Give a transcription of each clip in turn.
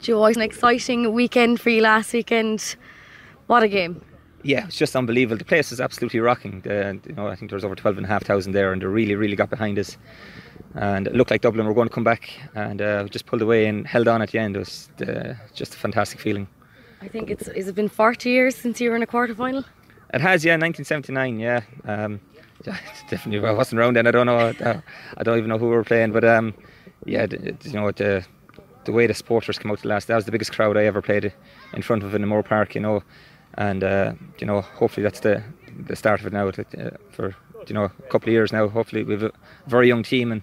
Joe, it was an exciting weekend for you last weekend. What a game. Yeah, it's just unbelievable. The place was absolutely rocking. The, you know, I think there was over 12,500 there, and they really, really got behind us. And it looked like Dublin were going to come back, and uh, just pulled away and held on at the end. It was uh, just a fantastic feeling. I think it's has it been 40 years since you were in a quarter final? It has, yeah, 1979, yeah. Um, yeah, definitely. I wasn't around then. I don't know. I don't even know who we were playing, but um, yeah, you know the the way the supporters came out to last. That was the biggest crowd I ever played in front of in the O'Moore Park, you know, and uh, you know hopefully that's the the start of it now uh, for you know a couple of years now. Hopefully we have a very young team and.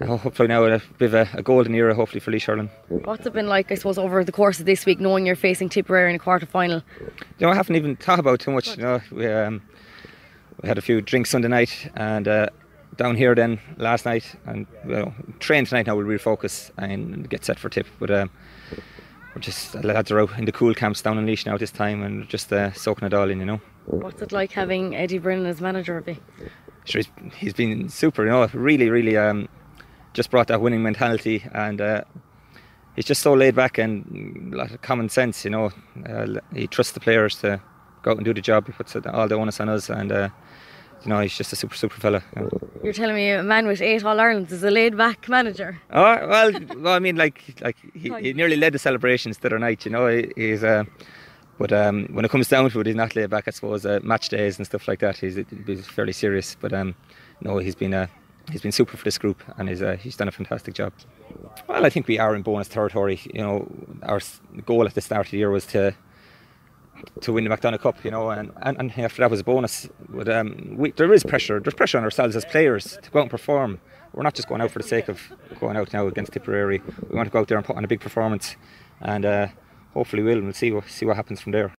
Hopefully now a bit of a, golden era, hopefully for Laois hurling. What's it been like, I suppose, over the course of this week, knowing you're facing Tipperary in a quarter final? You know, I haven't even thought about too much. You know, we, um, we had a few drinks Sunday night and uh, down here then last night and you know, train tonight now we'll refocus and get set for Tipp but um, we're just the lads are out in the Cúl Camps down in Laois now this time and just uh, soaking it all in you know. What's it like having Eddie Brennan as manager of you sure he's, he's been super you know really really um, just brought that winning mentality and uh, he's just so laid back and a lot of common sense you know. Uh, he trusts the players to go out and do the job. He puts all the onus on us and uh, you know, he's just a super, super fella. You know. You're telling me a man with eight All Irelands is a laid back manager? Oh, well, well, I mean, like, like he, he nearly led the celebrations the other night, you know. He, he's, uh, but um, when it comes down to it, he's not laid back, I suppose, uh, match days and stuff like that. He's, he's fairly serious, but um, no, he's been, uh, he's been super for this group and he's, uh, he's done a fantastic job. Well, I think we are in bonus territory. You know, our goal at the start of the year was to to win the McDonagh Cup, you know, and, and, and after that was a bonus. But um, we, there is pressure. There's pressure on ourselves as players to go out and perform. We're not just going out for the sake of going out now against Tipperary. We want to go out there and put on a big performance, and uh, hopefully we'll. And we'll see what see what happens from there.